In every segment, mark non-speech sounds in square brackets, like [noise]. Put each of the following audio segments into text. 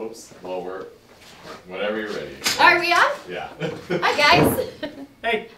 Oops. Well, we're whenever you're ready. Are we on? Yeah. Hi, guys. [laughs] [laughs] Hey,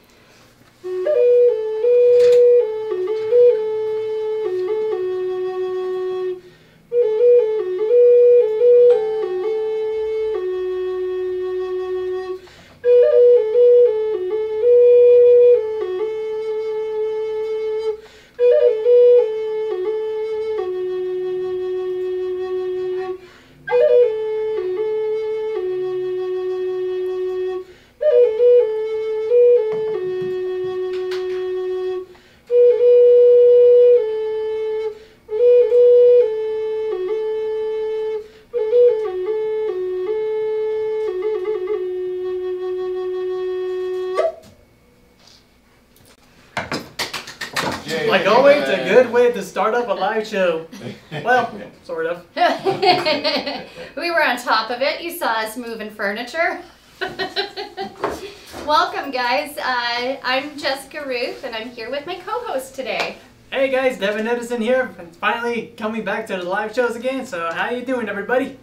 up show. Well, sort of. [laughs] we were on top of it. You saw us moving furniture. [laughs] Welcome, guys. Uh, I'm Jessica Ruth, and I'm here with my co-host today. Hey guys, Devin Edison here. Finally coming back to the live shows again. So how you doing, everybody?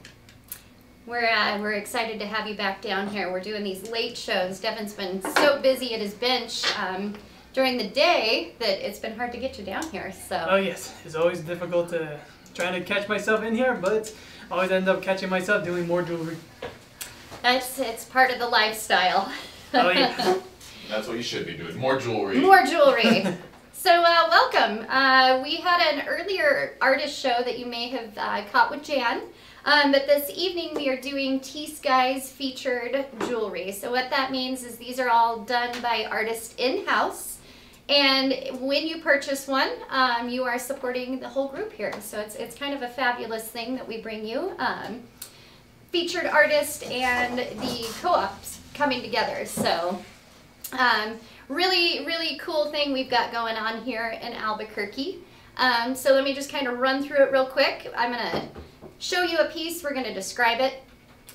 We're uh, we're excited to have you back down here. We're doing these late shows. Devin's been so busy at his bench um, during the day that it's been hard to get you down here. So. Oh yes, it's always difficult to trying to catch myself in here, but I always end up catching myself doing more jewelry. That's it's part of the lifestyle. Oh yeah. [laughs] That's what you should be doing. More jewelry. More jewelry. [laughs] so uh, welcome. Uh, we had an earlier artist show that you may have uh, caught with Jan. Um, but this evening we are doing T Skies featured jewelry. So what that means is these are all done by artists in-house. And when you purchase one, um, you are supporting the whole group here. So it's, it's kind of a fabulous thing that we bring you. Um, featured artist and the co-ops coming together. So um, really, really cool thing we've got going on here in Albuquerque. Um, so let me just kind of run through it real quick. I'm going to show you a piece. We're going to describe it.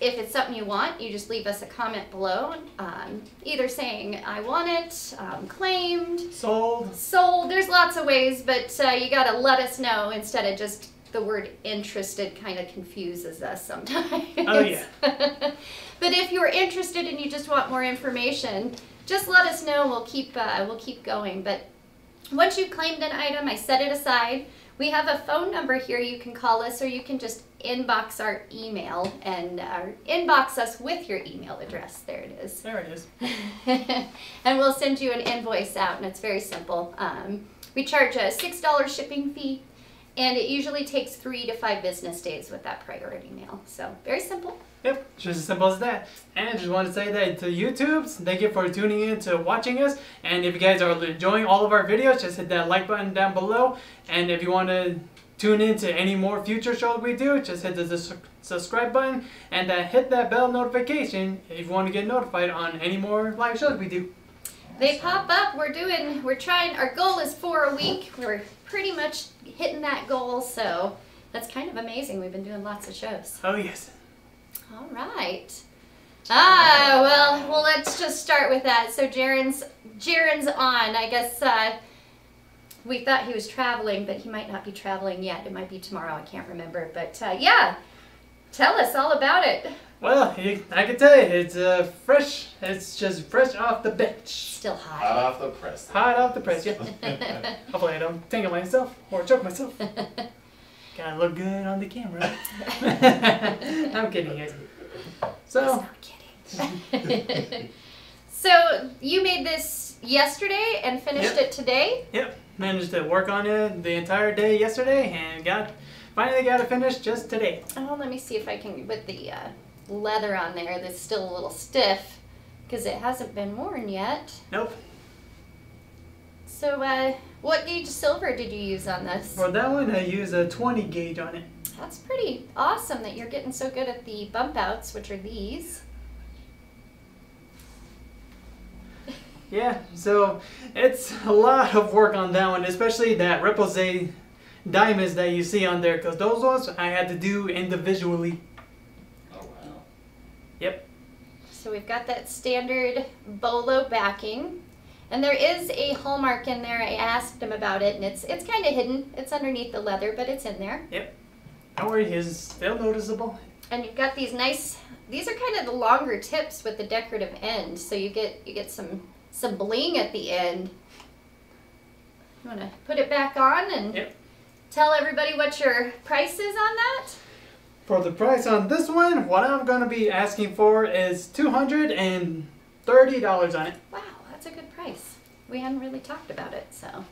If it's something you want, you just leave us a comment below, um, either saying, I want it, um, claimed, Sold. sold. There's lots of ways, but uh, you got to let us know instead of just the word interested kind of confuses us sometimes. Oh, yeah. [laughs] but if you're interested and you just want more information, just let us know. We'll keep uh, we'll keep going. But once you've claimed an item, I set it aside. We have a phone number here. You can call us, or you can just inbox our email and uh, inbox us with your email address. There it is There it is. [laughs] and we'll send you an invoice out, and it's very simple. Um, we charge a six dollar shipping fee, and it usually takes three to five business days with that priority mail. So very simple. Yep, just as simple as that. And I just want to say that to YouTube, thank you for tuning in to watching us. And if you guys are enjoying all of our videos, just hit that like button down below. And if you want to tune in to any more future shows we do, just hit the subscribe button and uh, hit that bell notification if you want to get notified on any more live shows we do. They pop up. We're doing. We're trying. Our goal is four a week. We're pretty much hitting that goal. So that's kind of amazing. We've been doing lots of shows. Oh yes. All right. Ah, well, well, let's just start with that. So Jaren's Jaren's on. I guess uh, we thought he was traveling, but he might not be traveling yet. It might be tomorrow. I can't remember. But uh, yeah, tell us all about it. Well, you, I can tell you, it's uh, fresh. It's just fresh off the bench. Still hot. Hot off the press. Hot off the press, yeah. [laughs] Hopefully I don't tingle myself or choke myself. [laughs] Gotta look good on the camera. [laughs] I'm kidding, guys. So, Not kidding. [laughs] so you made this yesterday and finished Yep. it today. yep, managed to work on it the entire day yesterday and got finally got it finished just today. Oh, let me see if I can with the uh, leather on there. That's still a little stiff because it hasn't been worn yet. Nope. So, uh, what gauge silver did you use on this? For that one, I use a 20 gauge on it. That's pretty awesome that you're getting so good at the bump outs, which are these. [laughs] Yeah, so it's a lot of work on that one, especially that repoussé diamonds that you see on there, because those ones I had to do individually. Oh wow. Yep. So we've got that standard bolo backing. And there is a hallmark in there. I asked him about it, and it's it's kind of hidden. It's underneath the leather, but it's in there. Yep. Don't worry, it's still noticeable. and you've got these nice. These are kind of the longer tips with the decorative end, so you get you get some some bling at the end. You want to put it back on and Yep. tell everybody what your price is on that? For the price on this one, what I'm gonna be asking for is two hundred and thirty dollars on it. Wow, that's a good price. We hadn't really talked about it, so.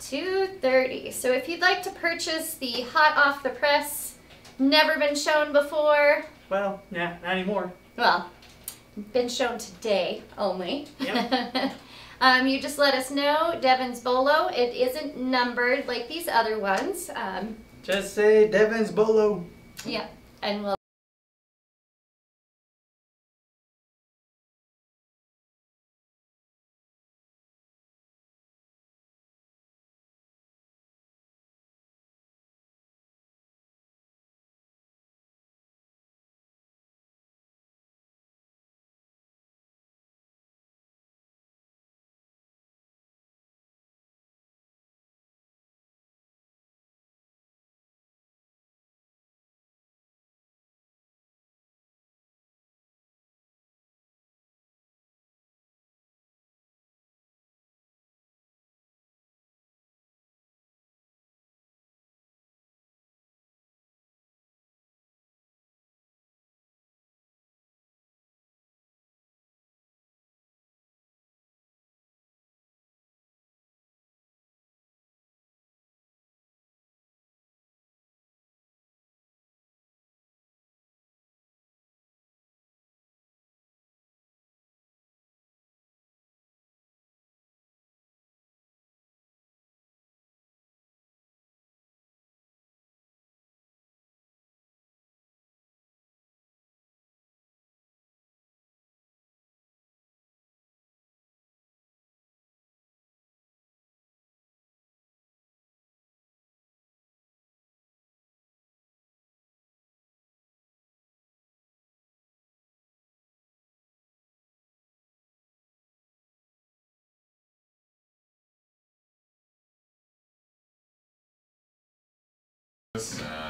230. So if you'd like to purchase the hot off the press, never been shown before, Well, yeah, not anymore. well, been shown today only. Yep. [laughs] um, you just let us know, Devin's Bolo. It isn't numbered like these other ones. Um, Just say Devin's Bolo. yeah, and we'll.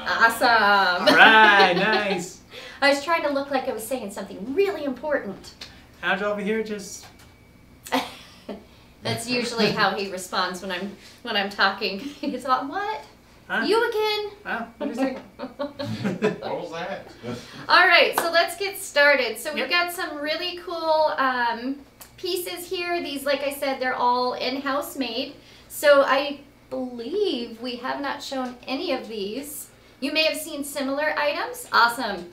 This, Awesome! Alright, [laughs] nice. I was trying to look like I was saying something really important. Angel over here just [laughs] That's usually how he responds when I'm when I'm talking. [laughs] He's like, "What? Huh? You again?" Oh, what is it? what was that? All right, so let's get started. So we've Yep. got some really cool um, pieces here. These, like I said, they're all in-house made. So I believe we have not shown any of these. You may have seen similar items. Awesome.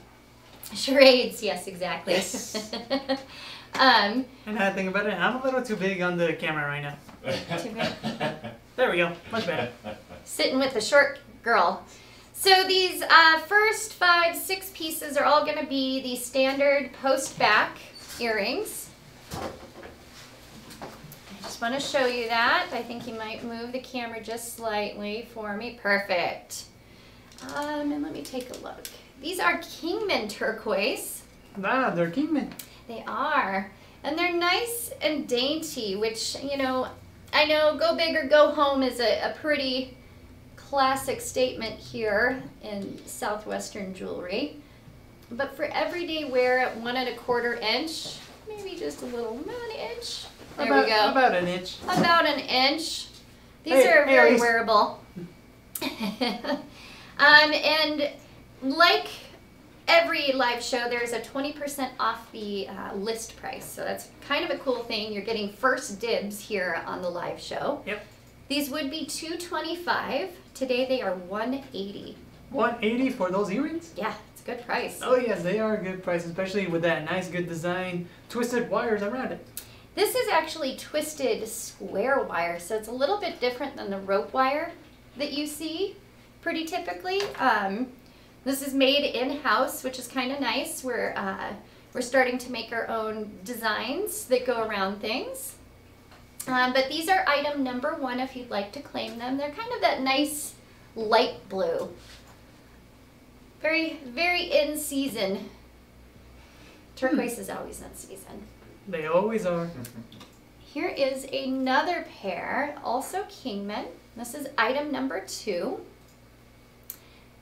Charades, yes, exactly. Yes. [laughs] um, And I think about it, I'm a little too big on the camera right now. Too big? [laughs] There we go, much better. sitting with the short girl. So these uh, first five, six pieces are all going to be the standard post back earrings. I just want to show you that. I think you might move the camera just slightly for me. Perfect. Um, and let me take a look. These are Kingman turquoise. Ah, they're Kingman. They are. And they're nice and dainty, which, you know, I know go big or go home is a, a pretty classic statement here in Southwestern jewelry. But for everyday wear at one and a quarter inch, maybe just a little, about an inch. There about, we go. About an inch. About an inch. These Hey, are very Elise. wearable. [laughs] um, and like every live show, there's a 20% off the uh, list price. So that's kind of a cool thing. You're getting first dibs here on the live show. Yep. These would be 225. Today they are 180. 180 for those earrings? Yeah, it's a good price. Oh yes, they are a good price, especially with that nice good design, twisted wires around it. This is actually twisted square wire, so it's a little bit different than the rope wire that you see pretty typically. Um, this is made in-house, which is kind of nice. We're, uh, we're starting to make our own designs that go around things. Um, but these are item number one if you'd like to claim them. They're kind of that nice light blue. Very, very in season. Turquoise is always in season. They always are. [laughs] Here is another pair, also Kingman. This is item number two.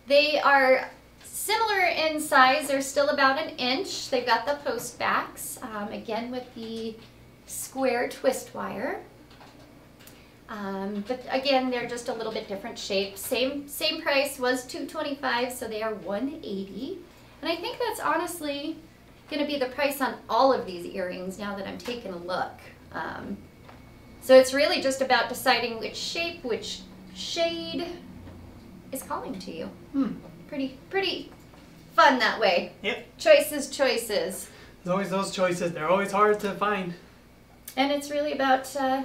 They are similar in size. They're still about an inch. They've got the post backs, um, again with the square twist wire. Um, but again, they're just a little bit different shape. Same same price was 225, so they are 180. And I think that's honestly going to be the price on all of these earrings now that I'm taking a look. Um, so it's really just about deciding which shape, which shade is calling to you. Hmm. Pretty pretty fun that way. Yep. Choices, choices. There's always those choices. They're always hard to find. And it's really about uh,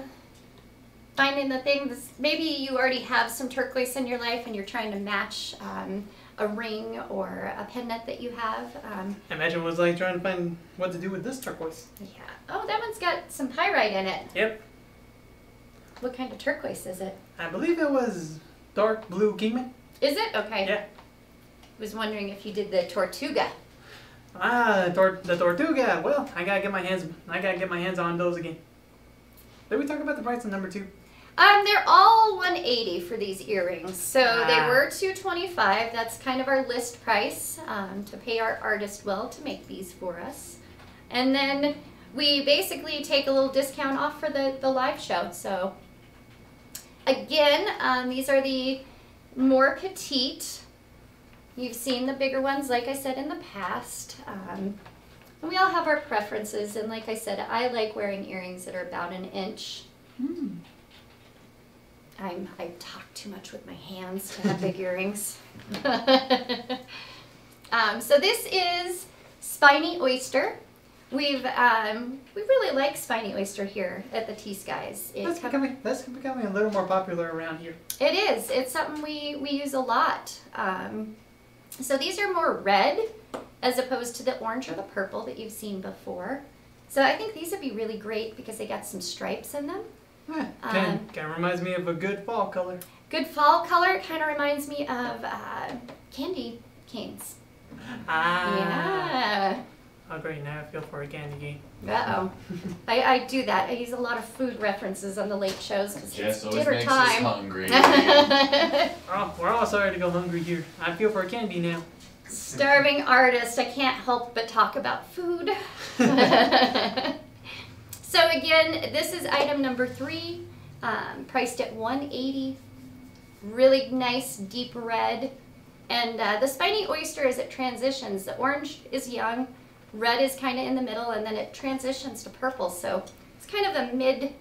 finding the things. Maybe you already have some turquoise in your life and you're trying to match um, a ring or a pendant that you have. Um, Imagine it was like trying to find what to do with this turquoise. yeah. Oh, that one's got some pyrite in it. Yep. What kind of turquoise is it? I believe it was dark blue Kingman. Is it? Okay. Yeah. Was wondering if you did the Tortuga. Ah, the, tor- the Tortuga. Well, I gotta get my hands. I gotta get my hands on those again. Did we talk about the price of number two? Um, they're all 180 for these earrings. So they Ah. were 225. That's kind of our list price um, to pay our artist well to make these for us. And then we basically take a little discount off for the, the live show. So again, um, these are the more petite. You've seen the bigger ones, like I said in the past. Um, and we all have our preferences. And like I said, I like wearing earrings that are about an inch. I'm I talk too much with my hands to have big [laughs] earrings. [laughs] um, so this is spiny oyster. We've um, we really like spiny oyster here at the T Skies. It That's becoming that's becoming a little more popular around here. it is. It's something we we use a lot. Um, so these are more red as opposed to the orange or the purple that you've seen before. So I think these would be really great because they got some stripes in them. Eh, kind Um, kind of reminds me of a good fall color. Good fall color. Kind of reminds me of uh, candy canes. Ah. Yeah. Oh great, now I feel for a candy game. Uh oh. I, I do that. I use a lot of food references on the late shows because Jess always dinner makes us time. hungry. [laughs] Oh, we're all sorry to go hungry here. I feel for a candy now. Starving artist. I can't help but talk about food. [laughs] so again, this is item number three, um, priced at 180. Really nice deep red. And uh, the spiny oyster as it transitions, the orange is young, red is kind of in the middle, and then it transitions to purple. So it's kind of a mid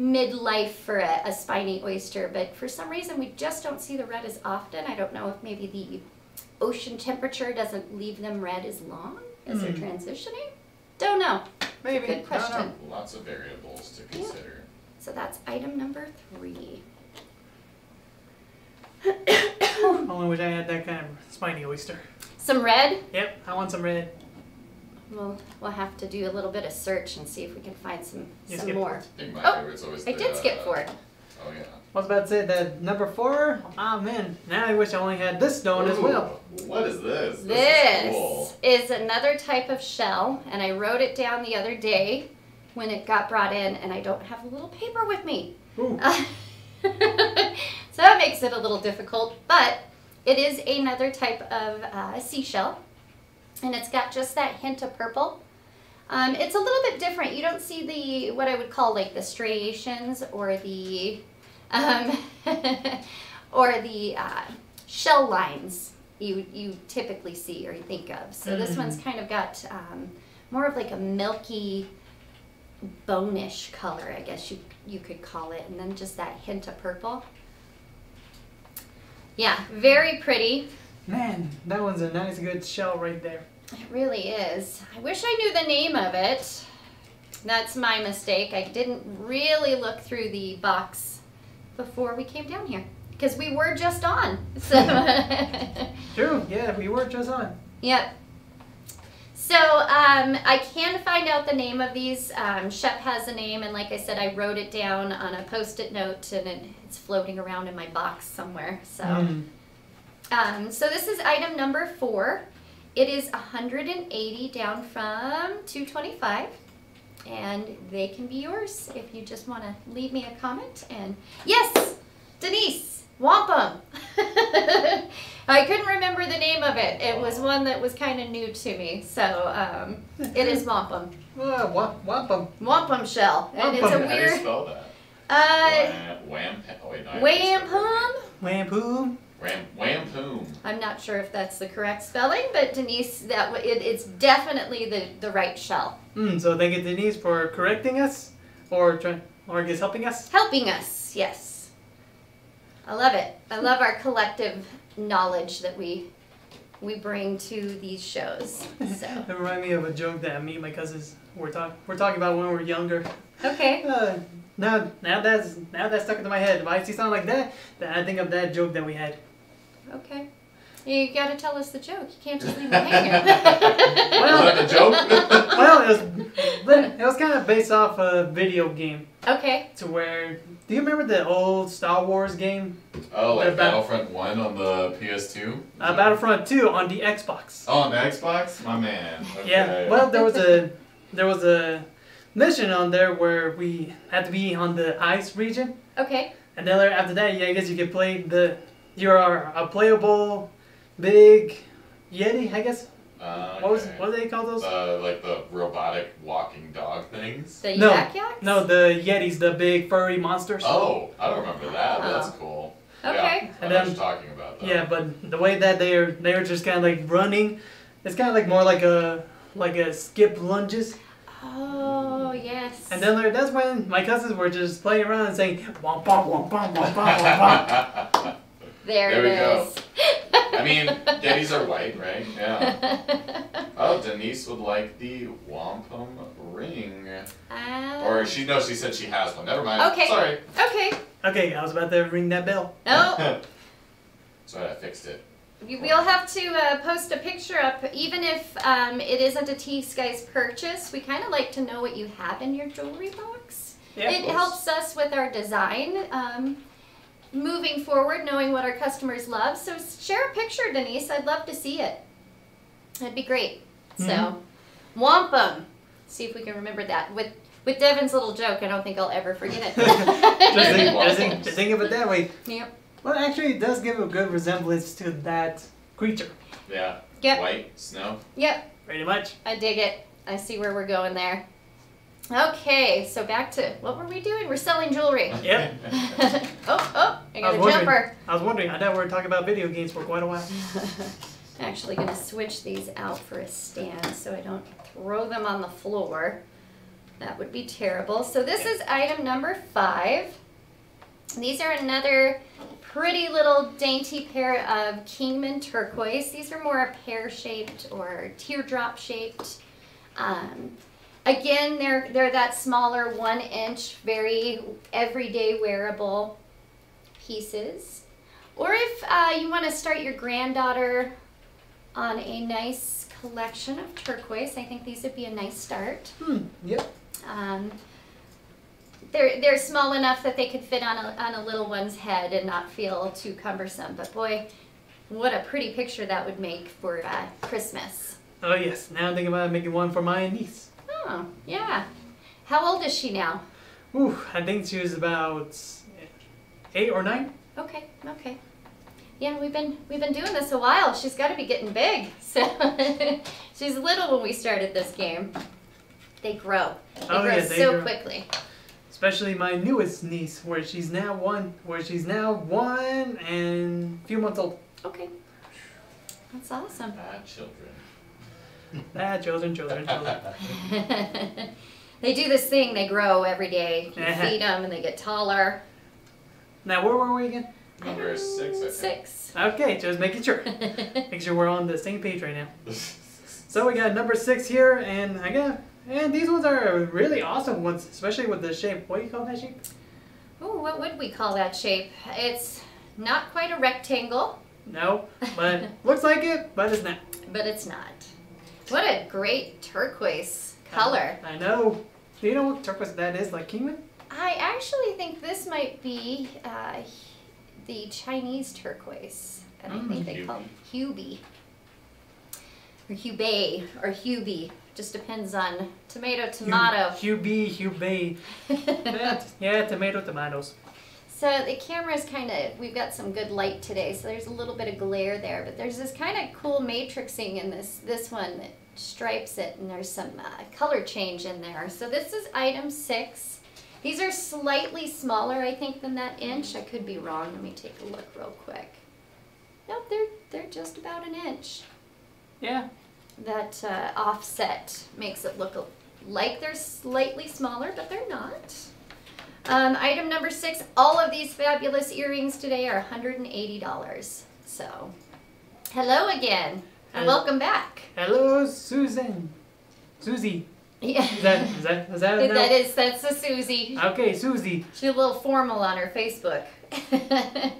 midlife for a, a spiny oyster. But for some reason, we just don't see the red as often. I don't know if maybe the ocean temperature doesn't leave them red as long as they're Hmm. transitioning. Don't know. Maybe. Good I don't question. Lots of variables to consider. So that's item number three. know. [coughs] Only wish I had that kind of spiny oyster. Some red. Yep, I want some red. We'll we'll have to do a little bit of search and see if we can find some You some skipped more. I think my Oh, favorite's always I the, did skip uh, for it. Oh yeah. I was about to say that number four. Ah man, now I wish I only had this stone as well. What is this? This is cool. is another type of shell, and I wrote it down the other day when it got brought in, and I don't have a little paper with me. Ooh. [laughs] so that makes it a little difficult, but it is another type of uh, seashell, and it's got just that hint of purple. Um, it's a little bit different. You don't see the what I would call like the striations or the um, [laughs] or the uh, shell lines you you typically see or you think of. So this Mhm. one's kind of got um, more of like a milky bonish color, I guess you you could call it, and then just that hint of purple. Yeah, very pretty. Man, that one's a nice good shell right there. It really is. I wish I knew the name of it. That's my mistake. I didn't really look through the box before we came down here because we were just on. [laughs] So, [laughs] True, yeah, we were just on. yep. So um, I can find out the name of these. Um, Shep has a name, and like I said, I wrote it down on a post-it note, and it, it's floating around in my box somewhere. So. Mm. Um, so this is item number four. It is 180 down from 225 and they can be yours if you just want to leave me a comment and yes denise Wampum. [laughs] I couldn't remember the name of it. It was one that was kind of new to me. So um, it is wampum. [laughs] Uh, wha- wampum. Wampum shell. And it's a Wampum. How do you spell that? Uh, Wham, wham, oh wait, no, I have to spell wampum? Wampum. It. Wham, whampoom. I'm not sure if that's the correct spelling, but Denise, that w- it, it's definitely the, the right shell. Mm, so thank you, Denise, for correcting us, or trying, or I guess helping us. Helping us, yes. I love it. I love our collective knowledge that we we bring to these shows. So [laughs] It reminded me of a joke that me and my cousins were talking. We're talking about when we were younger. okay. [laughs] Uh, now, now that's now that's stuck into my head. If I see something like that, then I think of that joke that we had. Okay. You gotta tell us the joke. You can't just leave me [laughs] hanging. [laughs] Was the joke? [laughs] Well, it was it was kind of based off a video game okay. to where. Do you remember the old Star Wars game, oh, like The Battlefront 1 on the PS2? uh, Battlefront 2, on the Xbox? Oh, on the Xbox? My man. Okay. Yeah. Well, there was a there was a mission on there where we had to be on the ice region, Okay. and then after that, yeah, I guess you could play the. You're a playable, big Yeti, I guess. Uh, What was what do they call those? Uh, like the robotic walking dog things? The No. yak yaks? No, the Yetis, the big furry monsters. Oh, I don't remember that. but That's Oh. cool. Okay. Yeah, I And know what then- talking about. Though. Yeah, but the way that they're they're just kind of like running, it's kind of like more like a like a skip lunges. Oh yes. And then like, that's when my cousins were just playing around and saying womp womp womp womp womp womp womp. [laughs] there, There it we go. I mean, [laughs] Yetis are white, right? Yeah. [laughs] Oh, Denise would like the wampum ring. Ah. Or she knows she said she has one. Never mind. Okay. Sorry. Okay. Okay, I was about to ring that bell. No, [laughs] Sorry, I fixed it. we- we'll have to uh, post a picture up, even if um, it isn't a T Skies purchase. We kind of like to know what you have in your jewelry box. Yeah, it helps us with our design. Um, moving forward, knowing what our customers love. So share a picture, Denise. I'd love to see it. That'd be great. So, Mhm. wampum. See if we can remember that. With with Devin's little joke, I don't think I'll ever forget it. [laughs] Just think, [laughs] just think, just think of it that way. Yep. Well, actually, it does give a good resemblance to that creature, Yeah. Yep. White snow. Yep. pretty much. I dig it. I see where we're going there. Okay, so back to what were we doing? We're selling jewelry. [laughs] Yep. [laughs] oh, oh, I got I a was wondering- jumper. I was wondering. I thought we were talking about video games for quite a while. [laughs] I'm actually going to switch these out for a stand so I don't throw them on the floor. That would be terrible. So this is item number five. These are another pretty little dainty pair of Kingman turquoise. These are more pear-shaped or teardrop-shaped. Um, again, they're they're that smaller one-inch, very everyday wearable pieces. Or if uh, you want to start your granddaughter on a nice collection of turquoise, I think these would be a nice start. Hmm. Yep. Um, they're they're small enough that they could fit on a on a little one's head and not feel too cumbersome. But boy, what a pretty picture that would make for uh, Christmas. Oh yes. Now I'm thinking about making one for my niece. Oh yeah. How old is she now? Ooh, I think she was about eight or nine. Okay, okay. Yeah, we've been we've been doing this a while. She's got to be getting big. [laughs] So [laughs] she's little when we started this game. They grow. They Oh, grow yeah, they so grow. quickly. Especially my newest niece, where she's now one, where she's now one and a few months old. Okay. That's awesome. Bad children. [laughs] Ah, children, children, children. [laughs] they do this thing. They grow every day. You Uh-huh. feed them, and they get taller. now, where were we again? Number six, I think. Six. Okay, just making sure. [laughs] Make sure we're on the same page right now. So we got number six here, and I got, and these ones are really awesome ones, especially with the shape. What do you call that shape? Oh, what would we call that shape? It's not quite a rectangle, No, but looks like it, but it's not. but it's not. What a great turquoise color. I know. Do you know what turquoise that is, like Kingman? I actually think this might be uh, the Chinese turquoise, and I Mm, think they call it Hubie. Or Hubei, or Hubie. Just depends on tomato, tomato. Hugh Hubei. [laughs] Yeah, yeah, tomato, tomatoes. So the camera's kind of, we've got some good light today, so there's a little bit of glare there, but there's this kind of cool matrixing in this, this one that stripes it, and there's some uh, color change in there. So this is item six. These are slightly smaller, I think, than that inch. I could be wrong. Let me take a look real quick. Nope, they're, they're just about an inch. Yeah. That uh, offset makes it look like they're slightly smaller, but they're not. Um, item number six, all of these fabulous earrings today are $180. So, hello again, and welcome back. Hello, Susan. Susie. Yeah. Is that is that is that? now? that is, that's a Susie. Okay, Susie. She's a little formal on her Facebook. [laughs]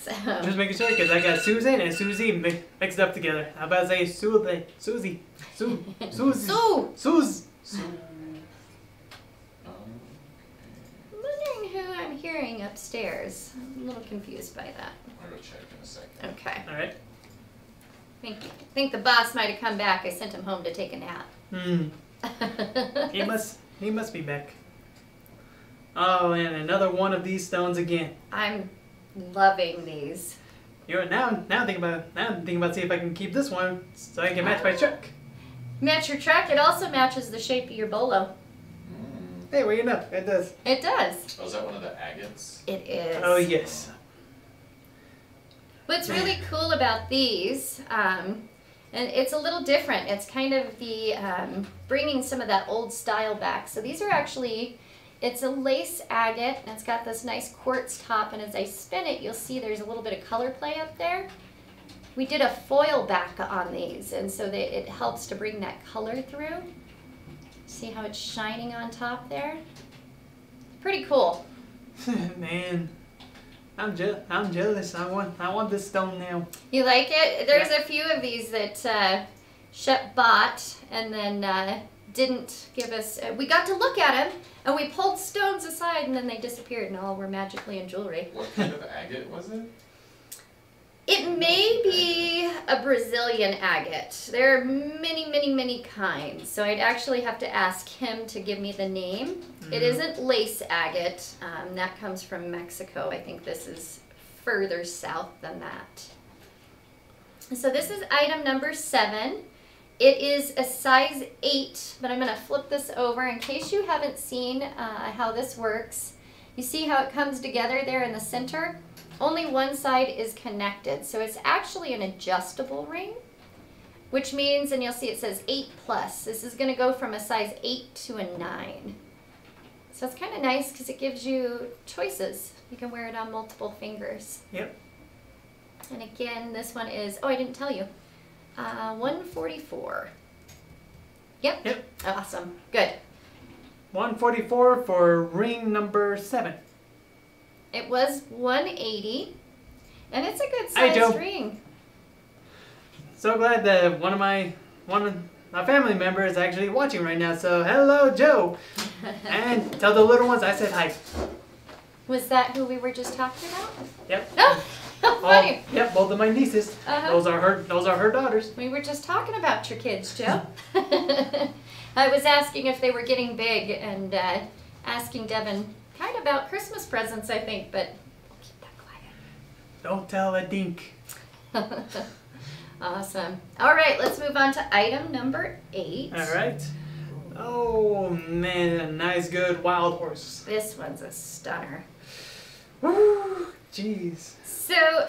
so, Just making sure because I got Susan and Susie mi- mixed up together. How about I say Susie? Susie. Su. Susie. Sue! Sus. Um, I'm wondering who I'm hearing upstairs. I'm a little confused by that. I'll go check in a second. Okay. All right. I think, I think the boss might have come back. I sent him home to take a nap. Hmm. He [laughs] must. He must be back. Oh, and another one of these stones again. I'm loving these. You're now. Now I'm thinking about. Now I'm thinking about see if I can keep this one so I can match my truck. Match your truck. It also matches the shape of your bolo. Mm. Hey, well you know it does. It does. Oh, is that one of the agates? It is. Oh yes. What's really cool about these, um, and it's a little different. It's kind of the um, bringing some of that old style back. So these are actually, it's a lace agate, and it's got this nice quartz top. And as I spin it, you'll see there's a little bit of color play up there. We did a foil back on these, and so that it helps to bring that color through. See how it's shining on top there? Pretty cool. [laughs] Man, I'm je- I'm jealous. I want I want this stone now. You like it? There's a few of these that uh, Shep bought and then uh, didn't give us. Uh, we got to look at them and we pulled stones aside and then they disappeared and all were magically in jewelry. What kind of agate was it? It may be a Brazilian agate. There are many, many, many kinds. So I'd actually have to ask him to give me the name. It Mhm. isn't lace agate. Um, that comes from Mexico. I think this is further south than that. So this is item number seven. It is a size eight, but I'm gonna flip this over in case you haven't seen uh, how this works. You see how it comes together there in the center? Only one side is connected, so it's actually an adjustable ring, which means, and you'll see it says eight plus. This is gonna go from a size eight to a nine. So it's kind of nice because it gives you choices. You can wear it on multiple fingers. Yep. And again, this one is, oh, I didn't tell you, uh, 144. Yep. Yep. Awesome. Good. 144 for ring number seven. It was 180, and it's a good sized ring. So glad that one of my one of my family member is actually watching right now. So hello, Joe, [laughs] and tell the little ones I said hi. Was that who we were just talking about? Yep. [laughs] No. All, funny. yep, both of my nieces. Uh-huh. Those are her. Those are her daughters. We were just talking about your kids, Joe. [laughs] I was asking if they were getting big and uh, asking Devin kind of about Christmas presents, I think, but we'll keep that Don't tell a dink. [laughs] awesome. All right, let's move on to item number eight. All right. Oh man, a nice good wild horse. This one's a stunner. Woo, jeez. So,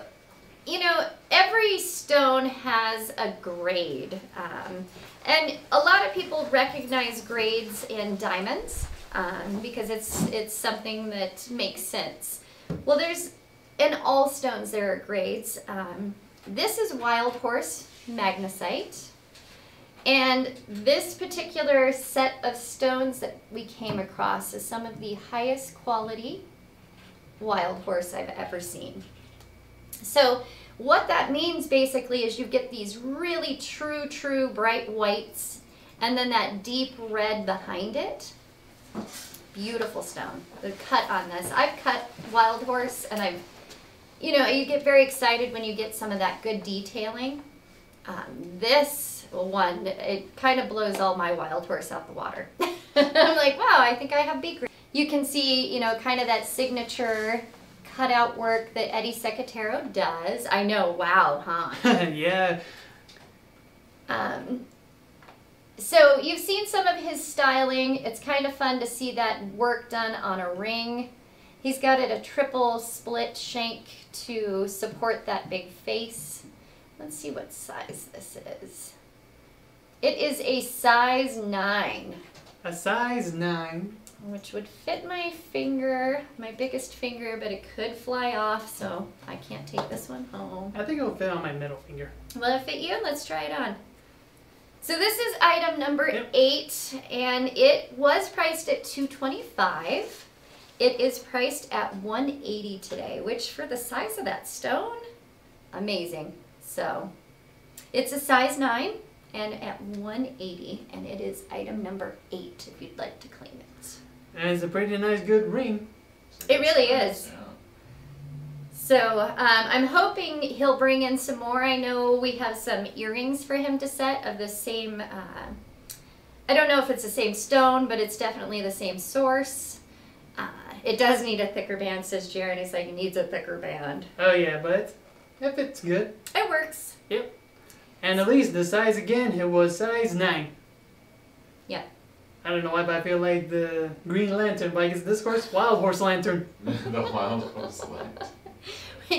you know, every stone has a grade. Um, and a lot of people recognize grades in diamonds um, because it's, it's something that makes sense. Well, there's, in all stones, there are grades. Um, this is wild horse magnesite. And this particular set of stones that we came across is some of the highest quality wild horse I've ever seen. So what that means basically is you get these really true, true bright whites and then that deep red behind it. Beautiful stone. The cut on this. I've cut wild horse and I've, you know, you get very excited when you get some of that good detailing. Um, this one, it kind of blows all my wild horse out the water. [laughs] I'm like, wow, I think I have beak. ring. you can see, you know, kind of that signature cutout work that Eddie Secatero does. I know, wow, huh? [laughs] yeah. Um, so you've seen some of his styling. It's kind of fun to see that work done on a ring. He's got it a triple split shank to support that big face. Let's see what size this is. It is a size 9. A size 9. Which would fit my finger, my biggest finger, but it could fly off, so I can't take this one home. I think it'll fit on my middle finger. Will it fit you? Let's try it on. So this is item number Yep. eight, and it was priced at 225 It is priced at 180 today, which for the size of that stone, amazing. So it's a size 9 and at 180 and it is item number 8 if you'd like to claim it. And it's a pretty nice, good ring. It really Nice, is. Yeah. So um, I'm hoping he'll bring in some more. I know we have some earrings for him to set of the same. Uh, I don't know if it's the same stone, but it's definitely the same source. Uh, it does need a thicker band, says Jared. He's like, it needs a thicker band. Oh yeah, but it fits good. It works. Yep. And at least the size again, it was size 9. Yeah. I don't know why, but I feel like the Green Lantern, like it's this horse, Wild Horse Lantern. [laughs] the wild horse light.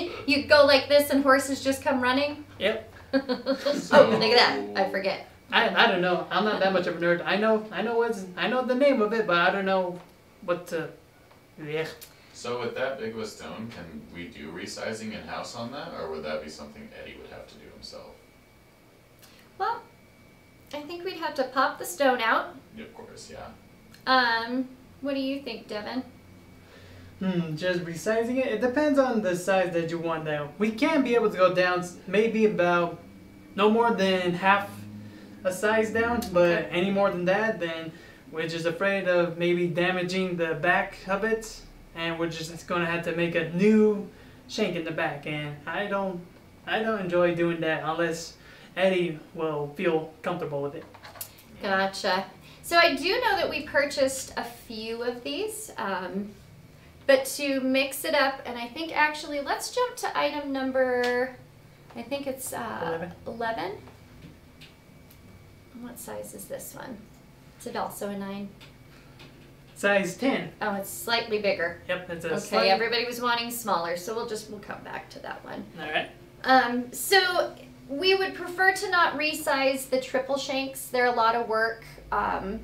[laughs] you go like this, and horses just come running. Yep. [laughs] oh, look at that! I forget. I, I don't know. I'm not that much of a nerd. I know I know what's I know the name of it, but I don't know what to. Yeah. So with that big of a stone, can we do resizing in house on that, or would that be something Eddie would have to do himself? Well, I think we'd have to pop the stone out. Of course, yeah. Um, what do you think, Devin? Hmm, just resizing it. It depends on the size that you want down. We can be able to go down maybe about no more than half a size down, but any more than that, then we're just afraid of maybe damaging the back of it, and we're just gonna have to make a new shank in the back. And I don't, I don't enjoy doing that unless Eddie will feel comfortable with it. Gotcha. So I do know that we purchased a few of these, um, but to mix it up, and I think actually, let's jump to item number, I think it's uh, Eleven. 11. What size is this one? Is it also a 9? Size ten. Oh, it's slightly bigger. Yep, it's a Okay, slight- everybody was wanting smaller, so we'll just, we'll come back to that one. All right. Um, so we would prefer to not resize the triple shanks. They're a lot of work. Um,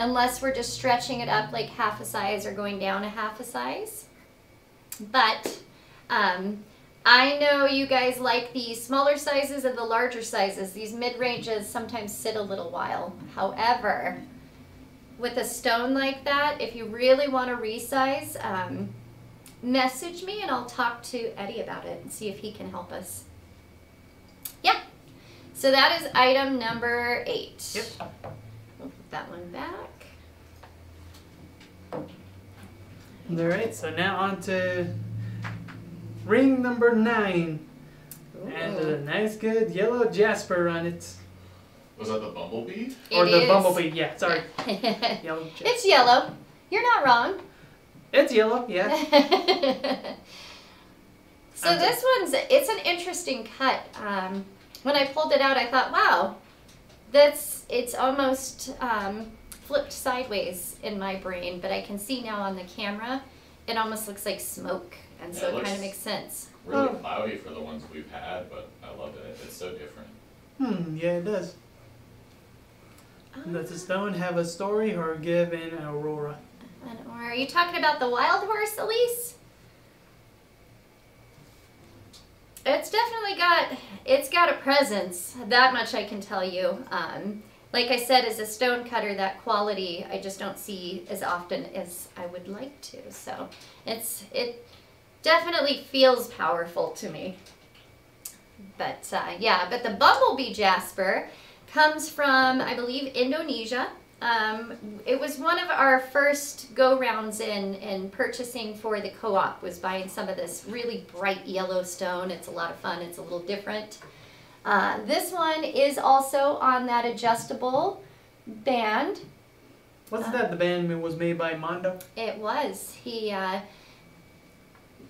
unless we're just stretching it up like half a size or going down a half a size. But um, I know you guys like the smaller sizes and the larger sizes. These mid-ranges sometimes sit a little while. However, with a stone like that, if you really want to resize, um, message me and I'll talk to Eddie about it and see if he can help us. Yeah. So that is item number eight. Yep. We'll put that one back. All right. So now on to ring number nine, and a nice, good yellow jasper on it, Was that the bumblebee? or It the is. bumblebee. Yeah, sorry, [laughs] yellow. Jasper. it's yellow. You're not wrong. It's yellow. Yeah. [laughs] so I'm this one's it's an interesting cut. Um, when I pulled it out, I thought, wow, that's it's almost um, flipped sideways in my brain, but I can see now on the camera, it almost looks like smoke, and so Yeah, it it kind of makes sense. Really Oh. cloudy for the ones we've had, but I love it. It's so different. Hmm. Yeah, it does. Does the stone have a story or give an aurora? And, or are you talking about the wild horse, Elise? It's definitely got it's got a presence. That much I can tell you. Um, like I said, as a stone cutter, that quality I just don't see as often as I would like to. So it's it definitely feels powerful to me. But uh, yeah, but the bumblebee jasper comes from I believe Indonesia. Um, it was one of our first go rounds in in purchasing for the co-op was buying some of this really bright yellow stone. It's a lot of fun. It's a little different. Uh, this one is also on that adjustable band, Wasn't Uh, that the band was made by Mondo? It was. He, uh,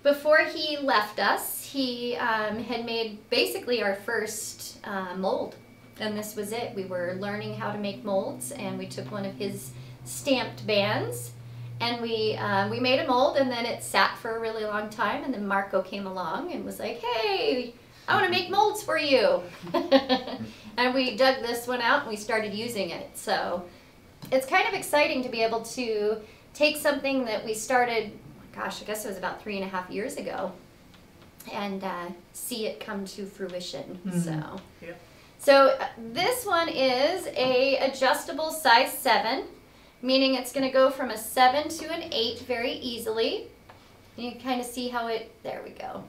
before he left us, he um, had made basically our first uh, mold. And this was it. We were learning how to make molds, and we took one of his stamped bands and we uh, we made a mold and then it sat for a really long time and then Marco came along and was like hey I want to make molds for you [laughs] and we dug this one out and we started using it so it's kind of exciting to be able to take something that we started gosh I guess it was about three and a half years ago and uh, see it come to fruition Mhm. so Yep. so uh, this one is a adjustable size 7 meaning it's going to go from a 7 to an 8 very easily. You can kind of see how it, there we go.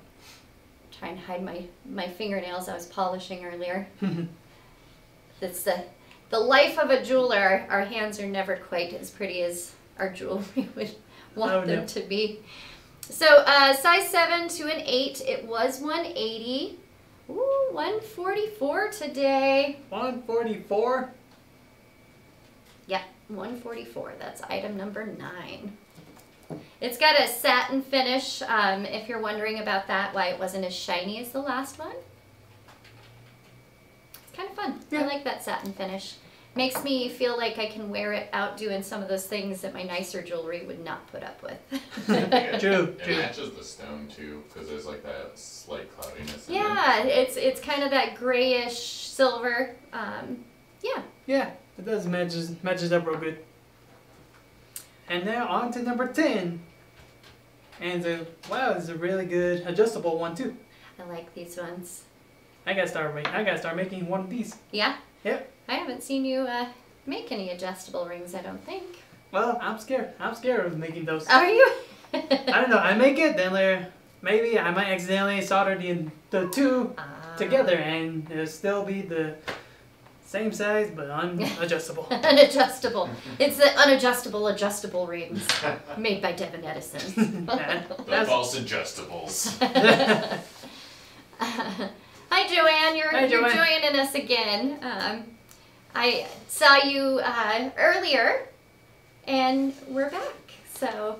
Trying to hide my, my fingernails I was polishing earlier. [laughs] It's the, the life of a jeweler. Our hands are never quite as pretty as our jewelry [laughs] would want Oh, them no. to be. So uh, size 7 to an 8, it was 180. Ooh, 144 today. 144. Yeah, 144. That's item number nine. It's got a satin finish. Um, if you're wondering about that, why it wasn't as shiny as the last one. It's kind of fun. I like that satin finish. Makes me feel like I can wear it out doing some of those things that my nicer jewelry would not put up with. [laughs] True, It true. matches the stone too, because there's like that slight cloudiness. in it. yeah, it's it's kind of that grayish silver. Um, yeah. Yeah, it does matches matches up real good. And now on to number 10. And the, wow, it's a really good adjustable one too. I like these ones. I gotta start making. I gotta start making one of these. Yeah? Yep. I haven't seen you uh, make any adjustable rings, I don't think. Well, I'm scared. I'm scared of making those. Are you? I don't know. I make it, then later, maybe I might accidentally solder the the two Ah. together, and it'll still be the same size but unadjustable. [laughs] unadjustable. It's the unadjustable adjustable rings made by Devin Edison. [laughs] And The that's- false adjustables. [laughs] Hi Joanne, you're, Hi, you're Joanne. joining us again. Um, I saw you uh, earlier, and we're back. So,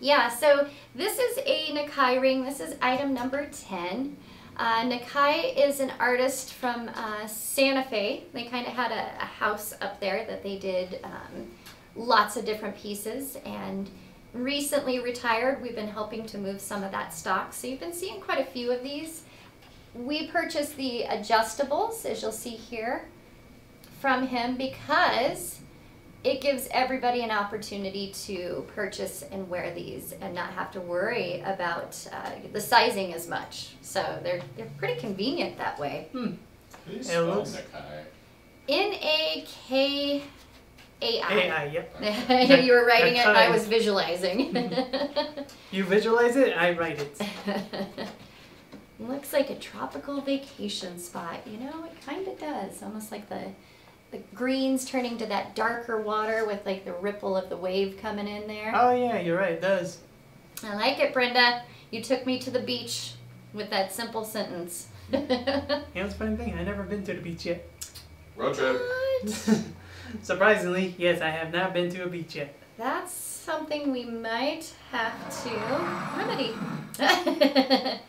yeah. So this is a Nakai ring. This is item number ten. Uh, Nakai is an artist from uh, Santa Fe. They kind of had a, a house up there that they did um, lots of different pieces and recently retired. We've been helping to move some of that stock. So you've been seeing quite a few of these. We purchased the adjustables, as you'll see here, from him because it gives everybody an opportunity to purchase and wear these and not have to worry about uh, the sizing as much. So they're, they're pretty convenient that way. How do you It looks- Nakai? N A K A I. AI, yep. [laughs] you were writing it, I was visualizing. [laughs] [laughs] You visualize it, I write it. Looks like a tropical vacation spot. You know, it kind of does. Almost like the the greens turning to that darker water with like the ripple of the wave coming in there. Oh yeah, you're right, it does. I like it, Brenda. You took me to the beach with that simple sentence. [laughs] You know, it's a funny thing, I've never been to the beach yet. Road trip. What? [laughs] Surprisingly, yes, I have not been to a beach yet. That's something we might have to remedy. [laughs]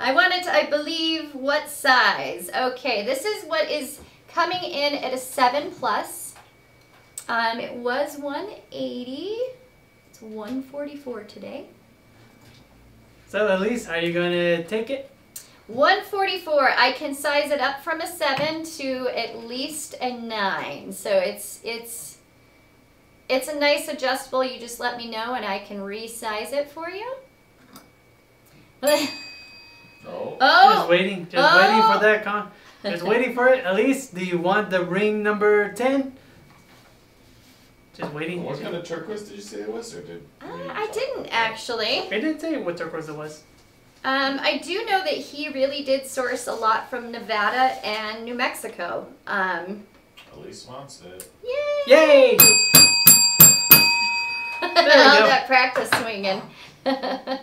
I wanted to, I believe, what size? Okay, this is what is coming in at a 7 plus. Um, it was 180. It's 144 today. So Elise, are you gonna take it? 144. I can size it up from a 7 to at least a 9. So it's it's it's a nice adjustable. You just let me know and I can resize it for you. oh, [laughs] oh. Just waiting, just waiting Oh. for that con. Just waiting for it. Elise, do you want the ring number ten? Just waiting. What kind of turquoise did you say it was, or did? Uh, I didn't actually. It didn't say what turquoise it was. Um, I do know that he really did source a lot from Nevada and New Mexico. Um, Elise wants it. yay! Yay! [laughs] All go. that practice swinging. [laughs]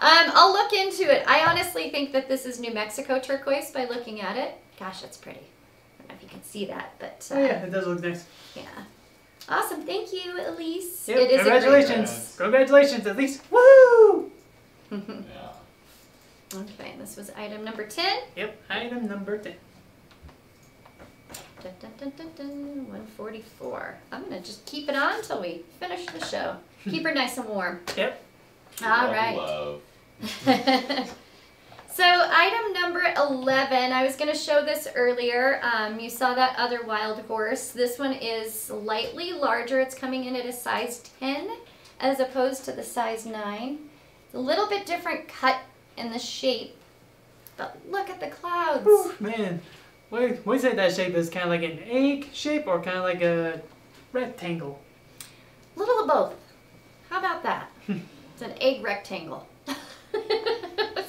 um, I'll look into it. I honestly think that this is New Mexico turquoise by looking at it. Gosh, that's pretty. I don't know if you can see that, but uh, Oh yeah, it does look nice. yeah. Awesome. Thank you, Elise. Yep, It is a great congratulations. dress. Congratulations, Elise. Woo! Yeah. [laughs] okay, this was item number 10. Yep, item number 10. Dun, dun, dun, dun, dun, 144. I'm going to just keep it on until we finish the show. [laughs] Keep her nice and warm. Yep. All Love, right. Love. [laughs] so item number 11 i was going to show this earlier um, you saw that other wild horse. This one is slightly larger it's coming in at a size 10 as opposed to the size 9 it's a little bit different cut in the shape but look at the clouds. Whew, man, we, we say that shape is kind of like an egg shape or kind of like a rectangle. little of both. How about that? [laughs] It's an egg rectangle [laughs]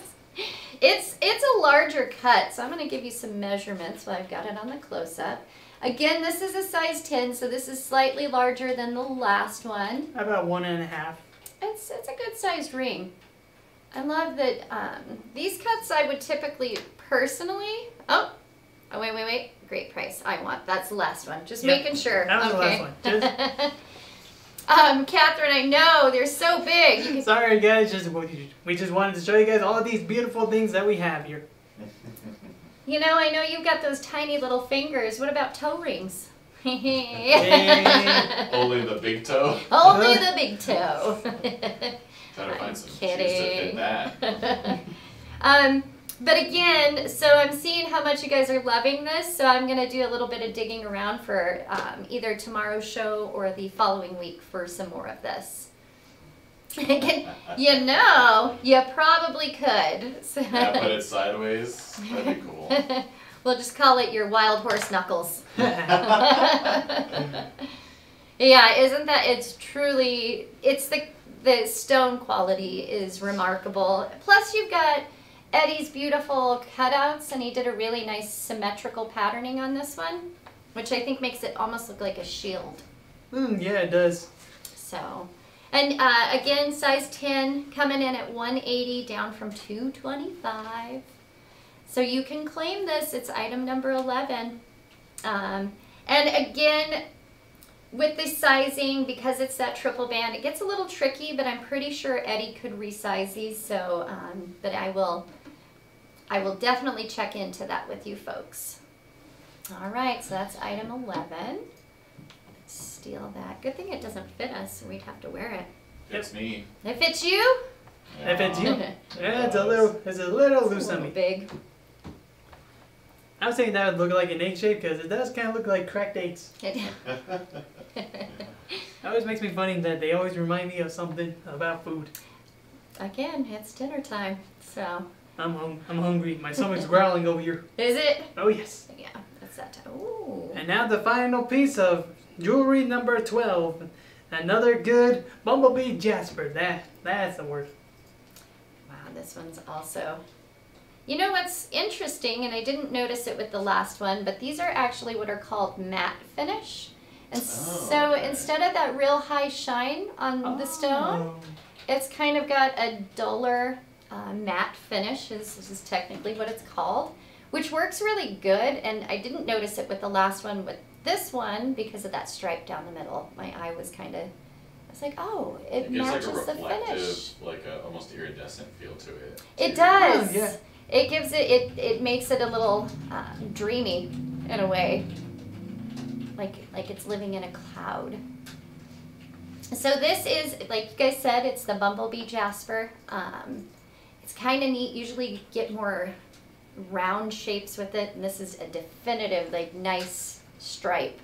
it's it's a larger cut so i'm going to give you some measurements while i've got it on the close-up. Again this is a size 10 so this is slightly larger than the last one. About one and a half. it's it's a good sized ring. I love that um, these cuts i would typically personally oh oh wait wait wait great price. I want that's the last one. Just Yep. making sure. That was the last one. [laughs] um catherine i know they're so big can Sorry, guys. Just we we just wanted to show you guys all of these beautiful things that we have here. You know, I know you've got those tiny little fingers. What about toe rings? [laughs] Only the big toe. Only the big toe. Try to I'm find some [laughs] shoes to kidding. fit that. [laughs] um, but again, so I'm seeing how much you guys are loving this, so I'm going to do a little bit of digging around for um, either tomorrow's show or the following week for some more of this. [laughs] you know, you probably could. So- yeah, put it sideways. That'd be cool. [laughs] we'll just call it your wild horse knuckles. [laughs] yeah, isn't that it's truly it's the the stone quality is remarkable. Plus you've got Eddie's beautiful cutouts and he did a really nice symmetrical patterning on this one, which I think makes it almost look like a shield. Mm, yeah, it does. So, and uh, again, size 10 coming in at 180 down from 225. So you can claim this. It's item number 11. Um, and again, with the sizing, because it's that triple band, it gets a little tricky, but I'm pretty sure Eddie could resize these. So, um, but I will, I will definitely check into that with you folks. All right, so that's item 11 steal that. Good thing it doesn't fit us, we'd have to wear it. It's me. It fits you? It fits you. It's [laughs] Yeah, it's a little, it's a little a loose on little me. big. I was thinking that would look like an egg shape because it does kind of look like cracked eggs. [laughs] It- It [laughs] always makes me funny that they always remind me of something about food. Again, it's dinner time, so. I'm hung- I'm hungry. My stomach's growling over here. Is it? Oh yes. Yeah, that's that time. Ooh. And now the final piece of jewelry number 12. Another good bumblebee jasper. That that's the word. Wow, this one's also. You know what's interesting, and I didn't notice it with the last one, but these are actually what are called matte finish. And oh, so Oh, okay. instead of that real high shine on the oh. stone, Oh. It's kind of got a duller uh, matte finish. Is, this is technically what it's called, which works really good. And I didn't notice it with the last one. With this one, because of that stripe down the middle, my eye was kind of. I was like, oh, it, It gives like a the reflective, finish. like a almost iridescent feel to it. It does. Oh, yeah. It gives it. It it makes it a little uh, dreamy in a way. Like like it's living in a cloud. So this is like you guys said, it's the bumblebee jasper. Um, it's kind of neat. Usually you get more round shapes with it, and this is a definitive like nice stripe.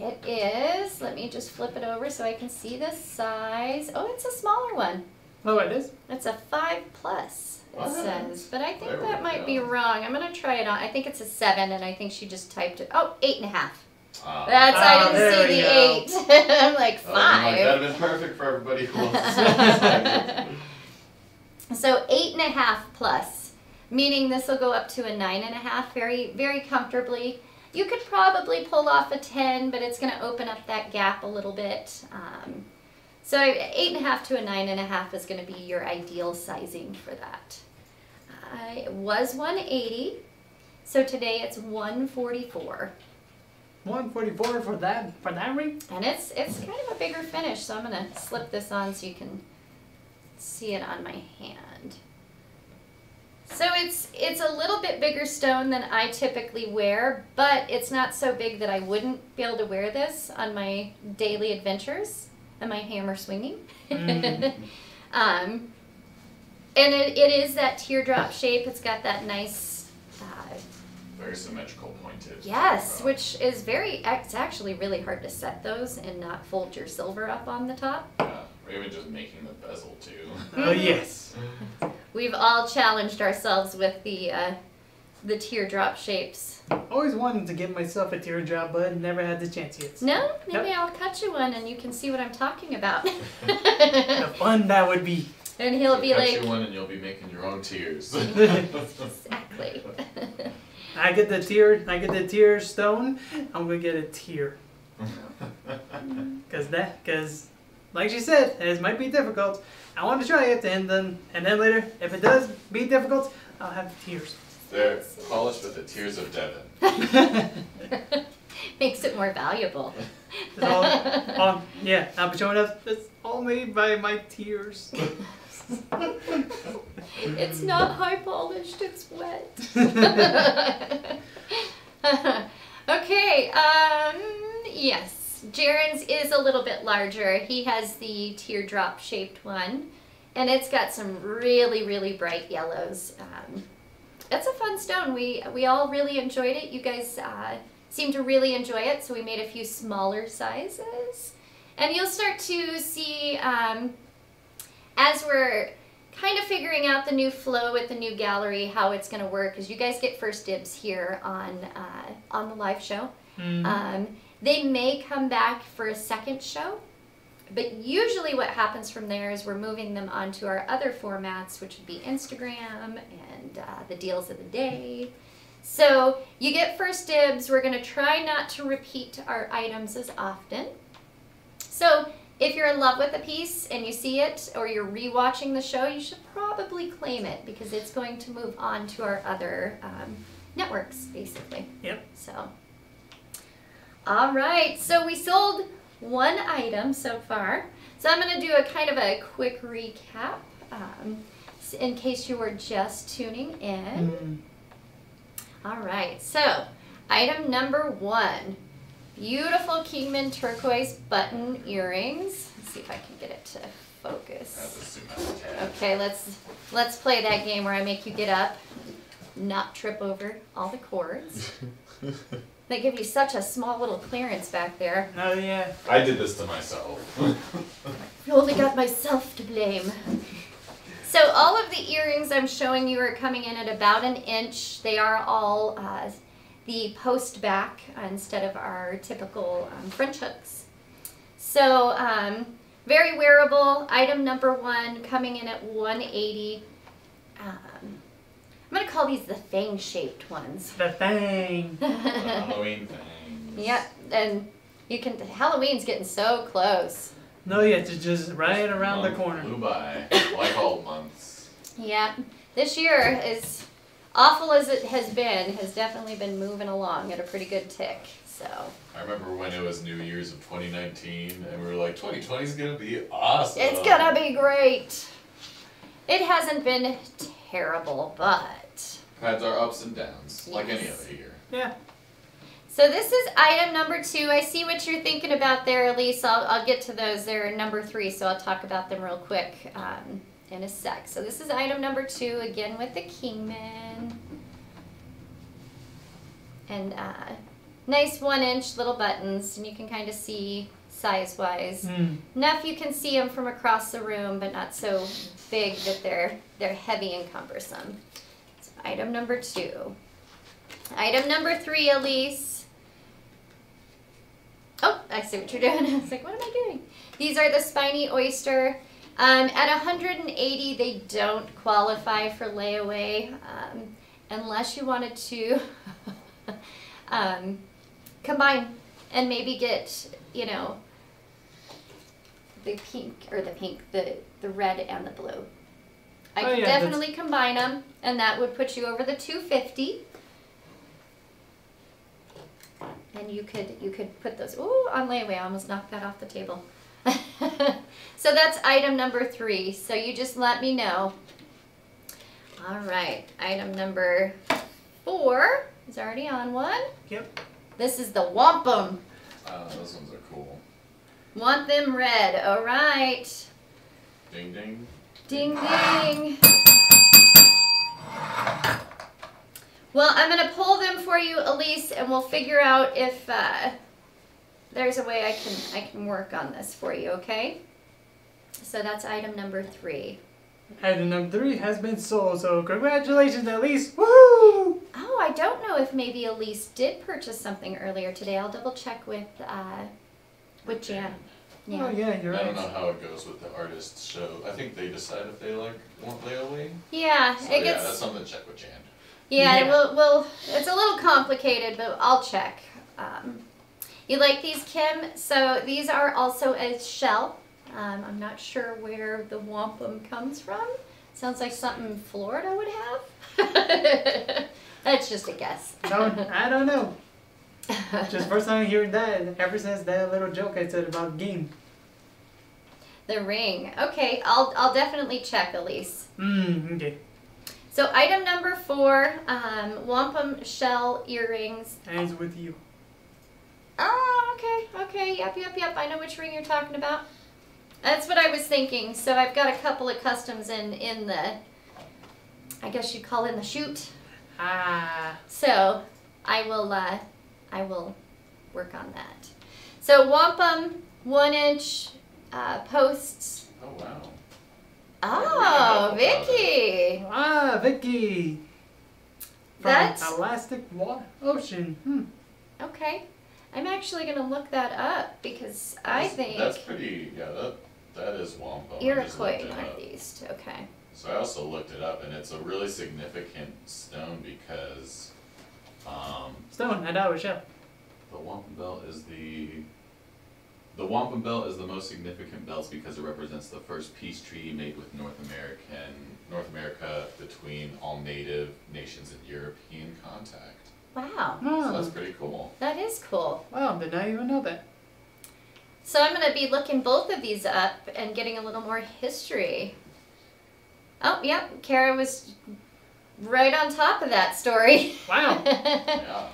It is. Let me just flip it over so I can see the size. Oh, it's a smaller one. Oh, it is. It's a five plus, it What? says. But I think There that might be wrong. I'm gonna try it on. I think it's a seven, and I think she just typed it. Oh, eight and a half. Ah. That's I Ah, didn't see the go. eight. [laughs] I'm like 5. Oh, I'm like, that'd have been perfect for everybody [laughs] who wants to see so eight and a half plus, meaning this will go up to a nine and a half very, very comfortably. You could probably pull off a ten, but it's gonna open up that gap a little bit. Um, so eight and a half to a nine and a half is gonna be your ideal sizing for that. Uh, it was 180, so today it's 144. 144 for that for that ring. And it's it's kind of a bigger finish, so I'm gonna slip this on so you can see it on my hand. So it's it's a little bit bigger stone than I typically wear, but it's not so big that I wouldn't be able to wear this on my daily adventures and my hammer swinging. Mm. [laughs] um, and it, it is that teardrop shape. It's got that nice uh, Very symmetrical pointed. Yes, which is very, it's actually really hard to set those and not fold your silver up on the top. Yeah, or even just making the bezel too. Oh [laughs] yes. We've all challenged ourselves with the, uh, the teardrop shapes. Always wanted to get myself a teardrop, but never had the chance yet. No, maybe Yep. I'll cut you one and you can see what I'm talking about. [laughs] The [laughs] fun that would be. and he'll be Cut like, you one and you'll be making your own tears. exactly. I get the tear. I get the tear stone. I'm gonna get a tear. Cause that, cause, like she said, it might be difficult. I want to try it, and then, and then later, if it does be difficult, I'll have tears. They're polished with the tears of Devin. [laughs] Makes it more valuable. [laughs] It's all, [laughs] all, yeah, I'm showing us. It's all made by my tears. It's not high polished, it's wet. okay, um, yes. Jaren's is a little bit larger. He has the teardrop shaped one, and it's got some really, really bright yellows. Um, it's a fun stone. We we all really enjoyed it. You guys uh, seem to really enjoy it, so we made a few smaller sizes. And you'll start to see um, as we're kind of figuring out the new flow with the new gallery, how it's going to work. Because you guys get first dibs here on uh, on the live show. Mhm. Um, they may come back for a second show, but usually what happens from there is we're moving them onto our other formats, which would be Instagram and uh, the deals of the day. So you get first dibs. We're going to try not to repeat our items as often. So if you're in love with a piece and you see it or you're rewatching the show, you should probably claim it because it's going to move on to our other um, networks, basically. Yep. So, all right. So we sold one item so far. So I'm going to do a kind of a quick recap um, in case you were just tuning in. Mm. All right, so item number one beautiful Kingman turquoise button earrings. Let's see if I can get it to focus. a super tab. Okay, let's let's play that game where I make you get up, not trip over all the cords. [laughs] They give you such a small little clearance back there. Oh yeah. I did this to myself. [laughs] I only got myself to blame. So all of the earrings I'm showing you are coming in at about an inch. They are all uh, the post back instead of our typical um, French hooks. So um, very wearable. Item number one coming in at 180. Um, I'm gonna call these the fang-shaped ones. The thing. The Halloween things. Yep, and you can. Halloween's getting so close. No, yeah, it's just right around the corner. Flew by, like all months. Yeah, this year, as awful as it has been, has definitely been moving along at a pretty good tick. So, I remember when it was New Year's of 2019, and we were like, 2020 is gonna be awesome. it's gonna be great. It hasn't been terrible, but. Had our ups and downs, like any other year. Yeah. So, this is item number two. I see what you're thinking about there, Elise. I'll, I'll get to those. They're number three, so I'll talk about them real quick um, in a sec. So, this is item number two, again with the Kingman. And uh, nice one inch little buttons, and you can kind of see size wise. Mm. Enough you can see them from across the room, but not so big that they're they're heavy and cumbersome. So item number two. Item number three, Elise. Oh, I see what you're doing. [laughs] I was like, what am I doing? These are the spiny oyster. Um, at 180, they don't qualify for layaway um, unless you wanted to [laughs] um, combine and maybe get, you know, the pink or the pink, the the red and the blue. I Oh, could yeah, that's- definitely combine them, and that would put you over the 250. and you could you could put those ooh on layaway. I almost knocked that off the table. [laughs] so that's item number three. So you just let me know. All right, item number four is already on one. Yep. This is the wampum. Uh, those ones are cool. Want them red. All right. Ding ding. Ding ding. Well, I'm gonna pull them for you, Elise, and we'll figure out if uh, there's a way I can I can work on this for you. Okay. So that's item number three. Item number three has been sold, so congratulations, Elise! Woo! Oh, I don't know if maybe Elise did purchase something earlier today. I'll double check with uh, with Jan. Yeah. Oh yeah, you're right. I right. don't know how it goes with the artist's show. I think they decide if they like want layaway. Yeah, So it yeah, gets that's something to check with Jan. Yeah, Yeah. We'll, we'll, it's a little complicated, but I'll check. Um, you like these, Kim? So these are also a shell. Um, I'm not sure where the wampum comes from. Sounds like something Florida would have. [laughs] That's just a guess. No, I don't know. Just first time hearing that ever since that little joke I said about game. the ring. Okay, I'll, I'll definitely check, Elise. Mmm, okay. So item number four, um, wampum shell earrings. Ends with you. Oh, okay, okay, yep, yep, yep. I know which ring you're talking about. That's what I was thinking. So I've got a couple of customs in in the, I guess you'd call in the shoot. Ah. So I will, uh, I will work on that. So wampum one inch uh, posts. Oh wow. Oh, reading up about Vicky. Ah, Vicky! From That's- Elastic Wa- Ocean. Hmm. Okay, I'm actually gonna look that up because I think that's pretty. Yeah, that that is wampum. I just looked Iroquois northeast. Okay. So I also looked it up, and it's a really significant stone because um, Stone, I thought it was the wampum belt is the the wampum belt is the most significant belt because it represents the first peace treaty made with North American North America between all native nations and European contact. Wow, So that's Oh, pretty cool. that is cool. wow, did not even know that. So I'm going to be looking both of these up and getting a little more history. Oh, yep, Kara was right on top of that story. Wow. [laughs] Yeah.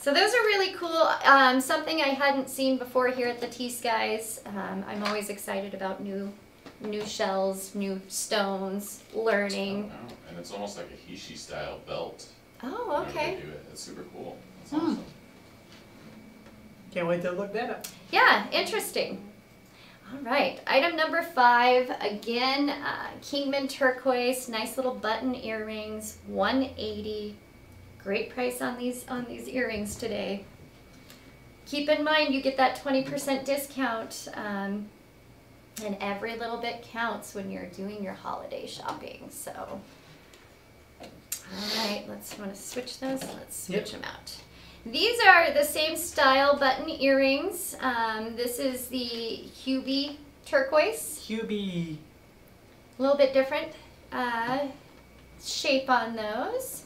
so those are really cool. Um, something I hadn't seen before here at the T Skies. Um, I'm always excited about new, new shells, new stones, learning. Wow. And it's almost like a Heishi style belt. Oh, okay. They do it. It's super cool. That's Hmm. awesome. Can't wait to look that up. Yeah, interesting. All right, item number five. Again, uh, Kingman turquoise, nice little button earrings, 180. Great price on these on these earrings today. Keep in mind, you get that 20% discount, um, and every little bit counts when you're doing your holiday shopping. So, all right, let's want to switch those. Let's switch Yep. them out. These are the same style button earrings. Um, this is the Hubie turquoise. QB. A little bit different uh, shape on those.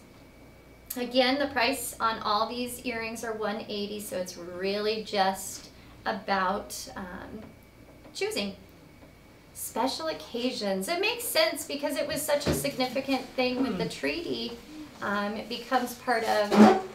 Again, the price on all these earrings are 180 so it's really just about um, choosing. Special occasions. It makes sense because it was such a significant thing with the treaty. Um, it becomes part of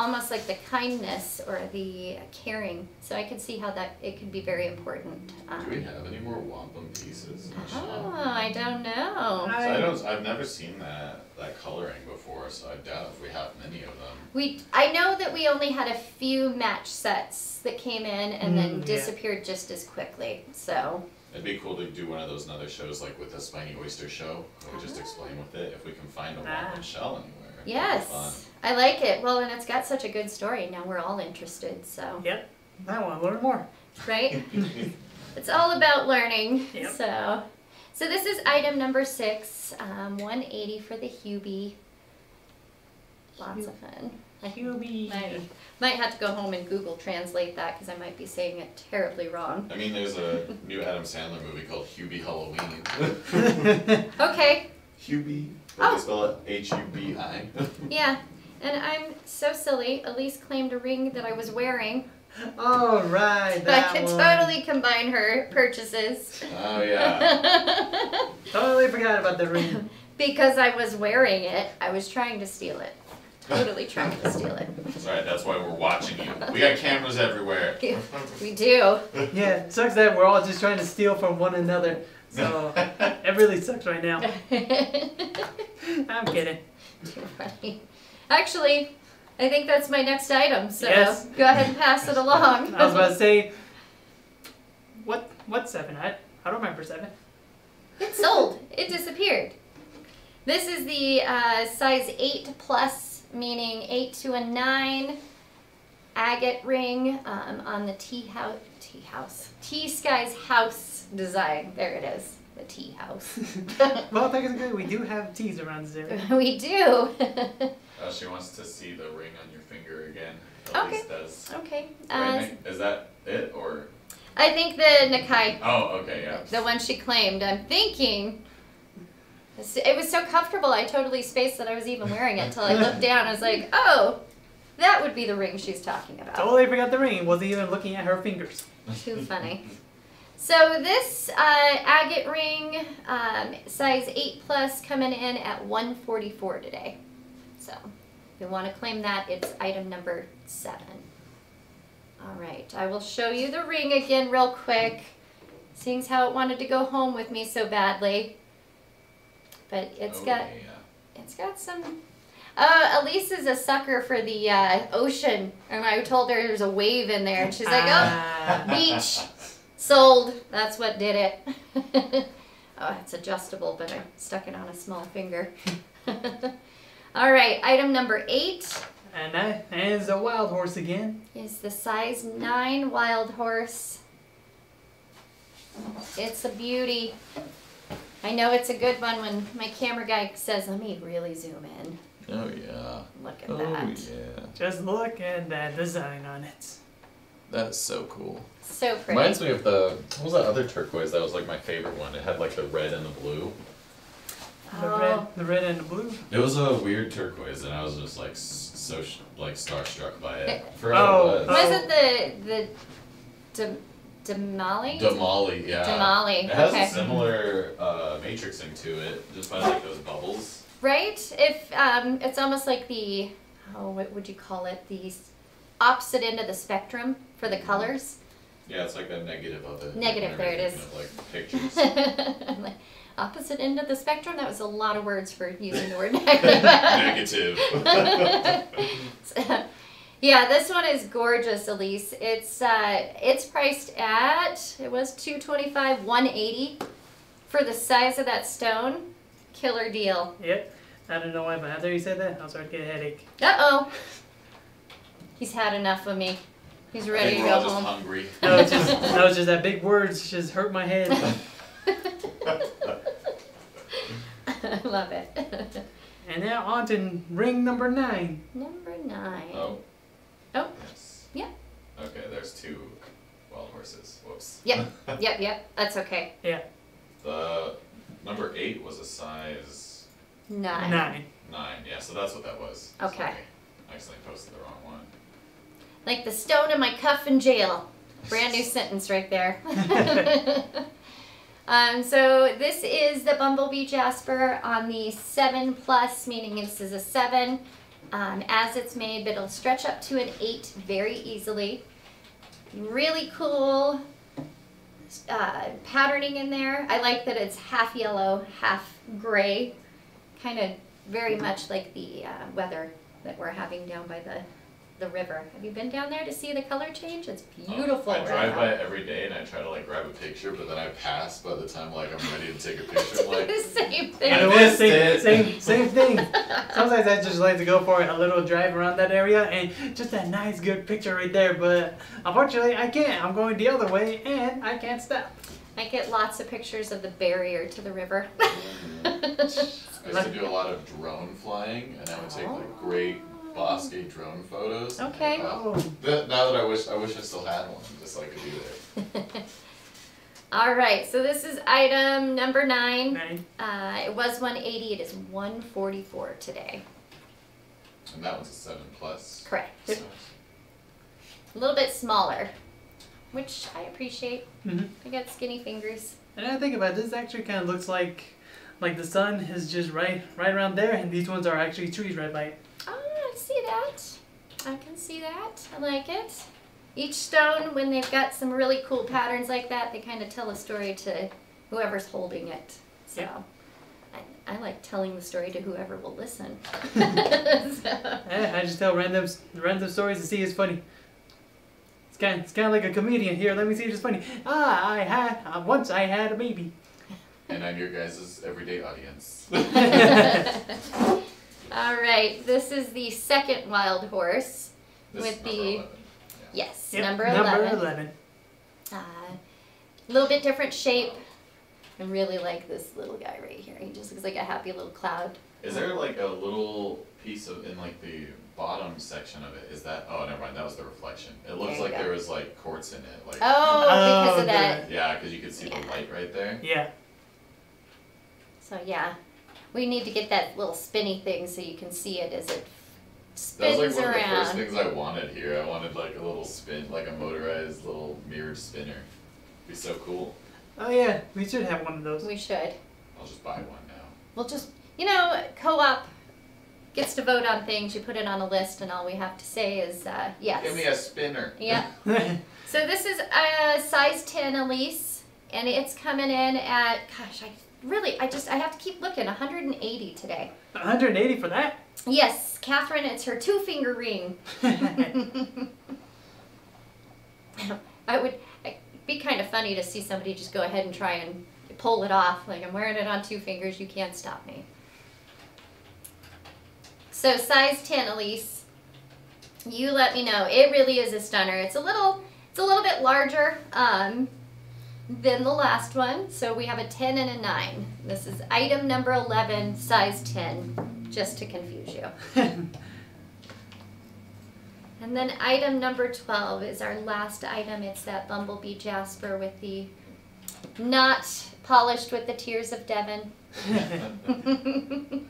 almost like the kindness or the caring. So I could see how that it could be very important. Um, Do we have any more wampum pieces? in the shop? Oh, I don't know. So I don't. I've never seen that that coloring before, so I doubt if we have many of them. We I know that we only had a few match sets that came in and then Mm, yeah. disappeared just as quickly. So It'd be cool to do one of those another shows like with the spiny oyster show. Where we just explain with it if we can find a wampum Ah. shell anywhere. It'd be yes, fun. I like it. Well, and it's got such a good story. Now we're all interested. So Yep. I want to learn more. right, [laughs] it's all about learning. Yep. So, so this is item number six, um, 180 for the Hubie. Lots of fun. I QB. might, might have to go home and Google translate that because I might be saying it terribly wrong. I mean, there's a new Adam Sandler movie called Hubie Halloween. Okay, Hubie, Oh. but they spell it H U B I. Yeah. And I'm so silly. Elise claimed a ring that I was wearing. All right, I that could one. totally combine her purchases. Oh yeah. [laughs] Totally forgot about the ring. [laughs] because I was wearing it, I was trying to steal it. Totally trying to steal it. That's right. That's why we're watching you. We got cameras everywhere. [laughs] We do. Yeah, it sucks that we're all just trying to steal from one another. So it really sucks right now. I'm kidding. Too funny. Actually, I think that's my next item, so Yes. go ahead and pass it along. [laughs] I was about to say, what? What seven? I I don't remember seven. It sold. It disappeared. This is the uh, size 8 plus, meaning 8 to a 9 agate ring um, on the tea house. Tea house. T Skies house design. There it is. The tea house. [laughs] Well, [laughs] technically, we do have teas around this area. we do. Uh, she wants to see the ring on your finger again. Okay. Elise does. okay. Wait, Uh, Nick, is that it or? I think the Nakai Oh, okay, yeah. The one she claimed. I'm thinking. It was so comfortable, I totally spaced that I was even wearing it until I looked [laughs] down. I was like, oh, that would be the ring she's talking about. Totally forgot the ring. Wasn't even looking at her fingers. Too [laughs] funny. So this uh, agate ring, um, size 8 plus, coming in at 144 today. So if you want to claim that, it's item number 7. All right, I will show you the ring again real quick. Seeing as how it wanted to go home with me so badly. But it's oh, got Yeah. it's got some. Uh, Elise is a sucker for the uh, ocean, and I told her there's a wave in there, and she's like, "Oh, Ah. beach, sold." That's what did it. [laughs] oh, it's adjustable, but I stuck it on a small finger. [laughs] All right, item number eight And that is a wild horse again. is the size nine wild horse. It's a beauty. I know it's a good one when my camera guy says, "Let me really zoom in." Oh yeah. Look at Oh that. yeah. Just look at that design on it. That is so cool. So pretty. Reminds me of the what was that other turquoise that was like my favorite one? It had like the red and the blue. The Oh. red, the red and the blue. It was a weird turquoise, and I was just like so sh- like starstruck by it. Forgot Oh, what it was. Was it the the Dem- Demali? Damali, yeah. Damali, It has okay. a similar uh, matrixing to it, just by like those bubbles. Right? If um, it's almost like the oh, what would you call it? The opposite end of the spectrum for the colors. Yeah, it's like the negative of it. Negative, whenever there it you're is. thinking Of, like [laughs] pictures. I'm like, opposite end of the spectrum. That was a lot of words for using the word negative. Negative. [laughs] yeah, this one is gorgeous, Elise. It's uh, it's priced at it was two twenty five, one eighty for the size of that stone. Killer deal. Yep. I don't know why, but after you said that, I was starting to get a headache. Uh oh. He's had enough of me. He's I ready think to we're all go just home. hungry. No, it's [laughs] just, no, it's just that big words just hurt my head. [laughs] I love it. [laughs] And now on to ring number nine. Number nine. Oh. Oh. Yes. Yeah. Okay, there's two wild horses. Whoops. Yep. [laughs] Yep, yep. That's okay. Yeah. The number eight was a size Nine. Nine. nine. Yeah, so that's what that was. Okay. Sorry. I accidentally posted the wrong one. Like the stone in my cuff in jail. Brand new [laughs] sentence right there. Um, so this is the Bumblebee Jasper on the 7 plus, meaning this is a 7 um, as it's made, but it'll stretch up to an 8 very easily. Really cool uh, patterning in there. I like that it's half yellow, half gray. Kind of very much like the uh, weather that we're having down by the the river. Have you been down there to see the color change? It's um, beautiful. I right drive now. by it every day and I try to like grab a picture, but then I pass by the time like I'm ready to take a picture. I'm like, the [laughs] same thing. I know what? missed Same, it. same, same [laughs] thing. Sometimes I just like to go for a little drive around that area and just that nice, good picture right there. But unfortunately, I can't. I'm going the other way and I can't stop. I get lots of pictures of the barrier to the river. Mm-hmm. [laughs] I used to do a lot of drone flying, and I would take like great Bosque drone photos. Okay. Uh, Oh, that- now that I wish, I wish I still had one, just so I could do it. [laughs] All right, so this is item number nine. nine. Uh, it was 180. It is 144 today. And that one's a seven plus. Correct. So- A little bit smaller, which I appreciate. Mhm. I got skinny fingers. And I think about it, this actually kind of looks like like the sun is just right right around there, and these ones are actually trees right by it. Oh, I see that. I can see that. I like it. Each stone, when they've got some really cool patterns like that, they kind of tell a story to whoever's holding it. So Yeah. I, I like telling the story to whoever will listen. [laughs] [laughs] So- I just tell random random stories to see if it's funny. It's kind it's kind of like a comedian here. Let me see if it's funny. Ah, I had uh, once I had a baby. And I'm your guys' everyday audience. [laughs] All right, this is the second wild horse. This With the- 11. Yes, Yep, number Number 11. eleven. A little bit different shape. I really like this little guy right here. He just looks like a happy little cloud. Is there like a little piece of in like the bottom section of it? Is that? Oh, never mind. That was the reflection. It looks There like go. there was like quartz in it. Like Oh, because Oh, of that. yeah, because you could see Yeah. the light right there. Yeah. So yeah, we need to get that little spinny thing so you can see it as it spins That was spins like one of the first things I wanted here. I wanted like a little spin, like a motorized little mirrored spinner. It'd Be so cool. Oh yeah, we should have one of those. We should. I'll just buy one now. We'll just, you know, co-op gets to vote on things. You put it on a list, and all we have to say is uh, yes. Give me a spinner. Yeah. [laughs] So this is a size 10 Elise, and it's coming in at, gosh, I really, I just, I have to keep looking, 180 today. 180 for that. Yes, Catherine, it's her two finger ring. [laughs] [laughs] I would, be kind of funny to see somebody just go ahead and try and pull it off. Like, I'm wearing it on two fingers, you can't stop me. So, size 10 Elise, you let me know. It really is a stunner. It's a little, it's a little bit larger um, than the last one. So, we have a 10 and a 9. This is item number 11, size 10, just to confuse you. [laughs] And then item number 12 is our last item. It's that Bumblebee Jasper with the not polished with the tears of Devin. [laughs] [laughs]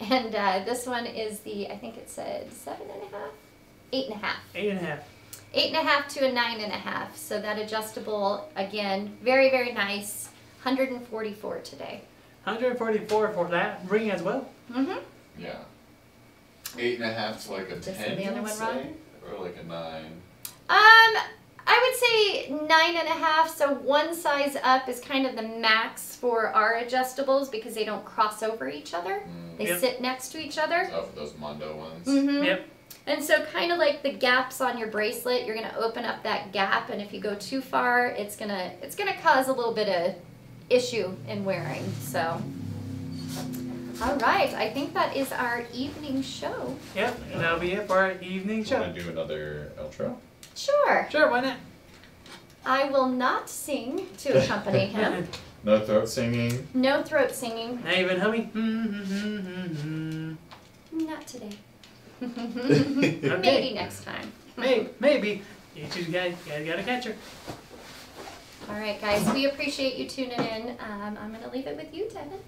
and uh, this one is the, I think it said seven and a half? Eight and a half. Eight and a half. Eight and a half to a nine and a half. So that adjustable, again, very, very nice. 144 today. 144 for that ring as well. Mm-hmm. Yeah. Eight and a half's like a Just ten. the other you'd one say? Or like a nine. Um, I would say nine and a half. So one size up is kind of the max for our adjustables because they don't cross over each other. Mm. They Yep. sit next to each other. Oh, for those Mondo ones. Mm-hmm. Yep. And so, kind of like the gaps on your bracelet, you're gonna open up that gap, and if you go too far, it's gonna it's gonna cause a little bit of issue in wearing. So, all right, I think that is our evening show. Yep. And that'll be it for our evening show. Want to do another outro? Sure, Sure, why not? I will not sing to accompany [laughs] him. No throat singing. No throat singing. Not even humming. [laughs] Not today. [laughs] Okay. Maybe next time. Maybe, maybe. You two guys, you guys gotta catch her. All right, guys, we appreciate you tuning in. Um, I'm gonna leave it with you, Devin.